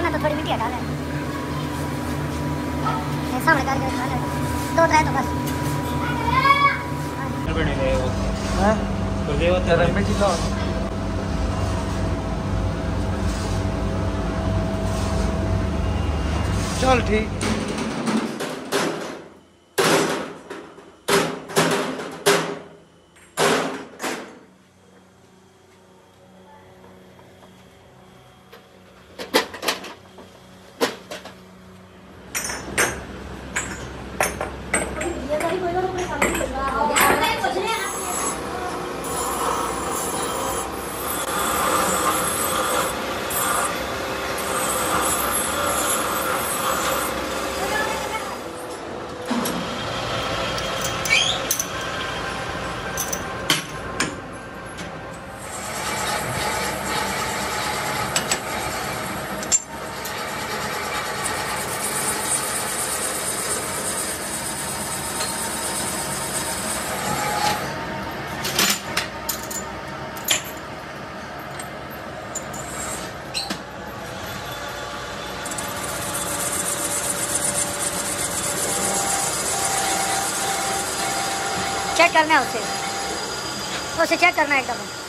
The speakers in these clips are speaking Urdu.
لے انہاں تو تھوڑی مٹی ہٹا یہ سامنے کر کے کھا لے دو ترے تو بس بنے گئے چیک کرنا ہے اسے۔ اسے چیک کرنا ہے ایک دفعہ۔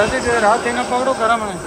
ہے رات کہنا پکڑو گرم ہے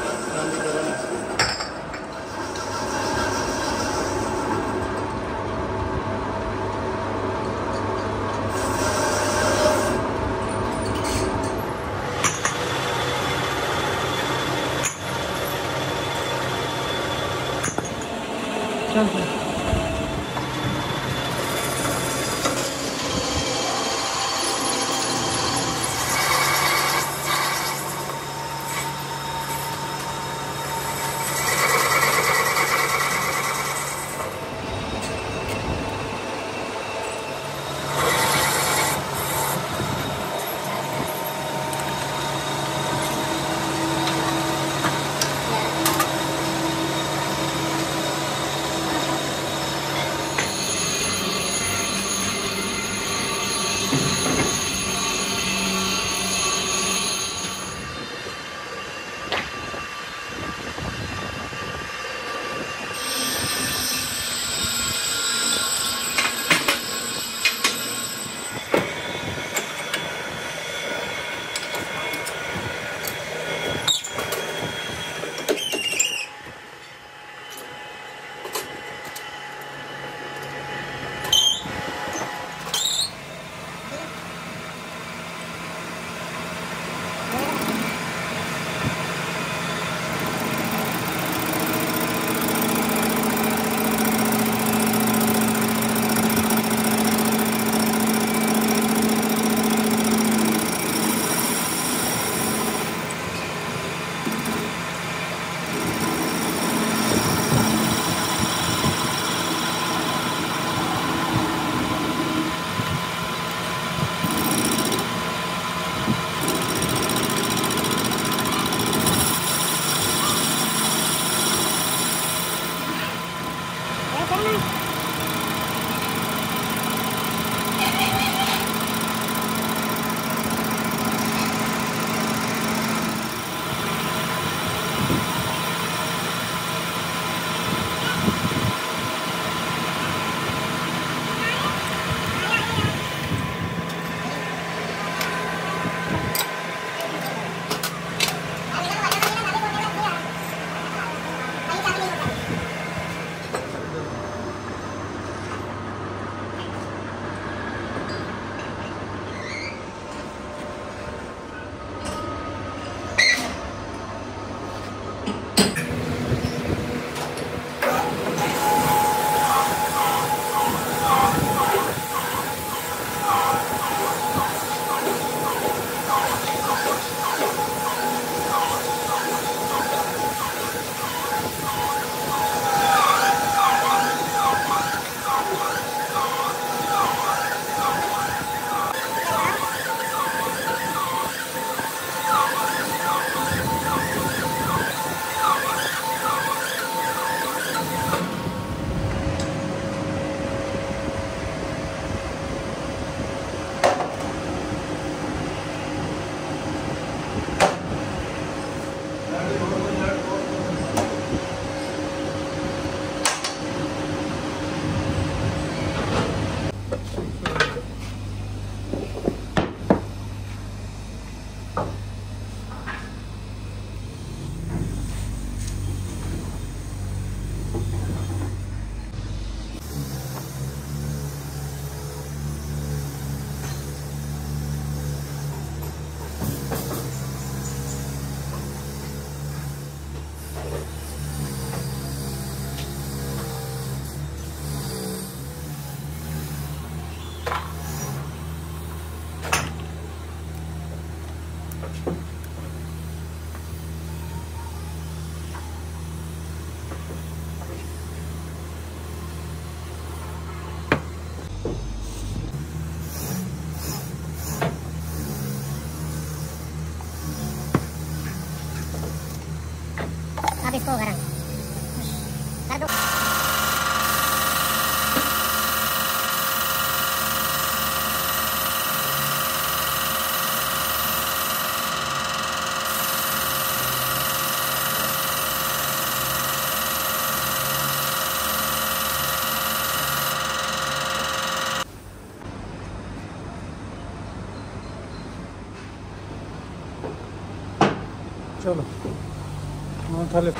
چلو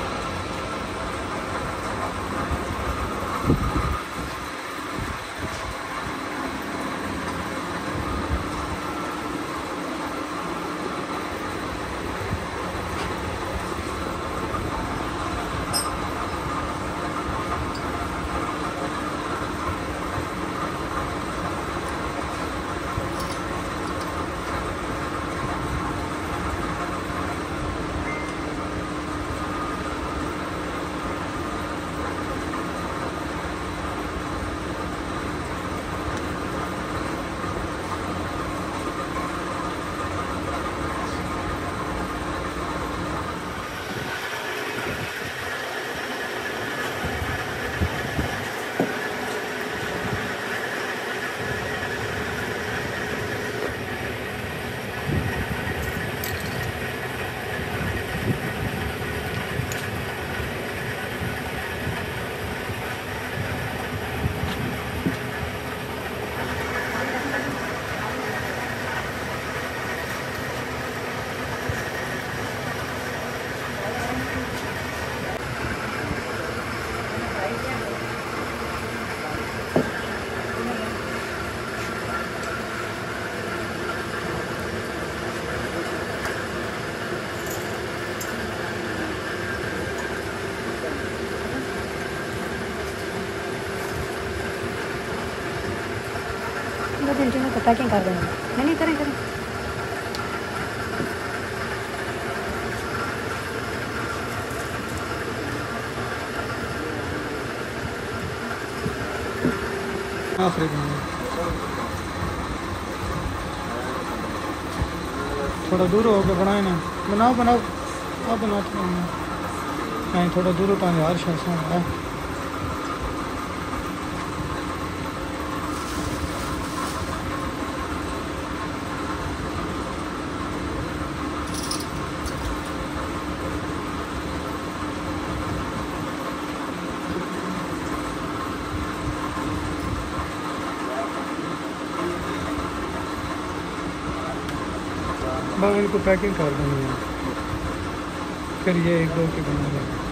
دو تین چیزوں کو پیکنگ کر دینا نہیں نہیں کریں کریں تھوڑا دور ہو کے بنائے نا بناؤ بناؤ آپ بناتے ہیں تھوڑا دور ہو پائیں گے ہر شخص ہے ان کو پیکنگ کر دیں گے پھر یہ ایک دو کے بنا دیں گے